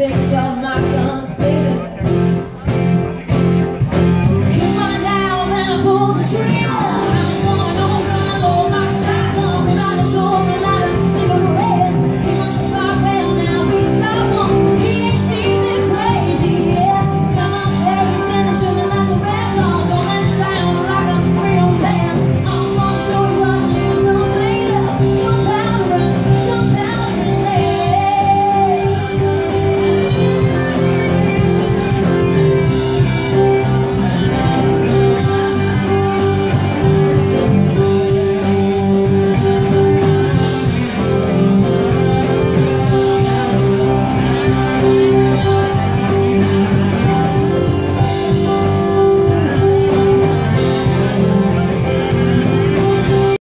pick up my guns, baby. I pull the trigger.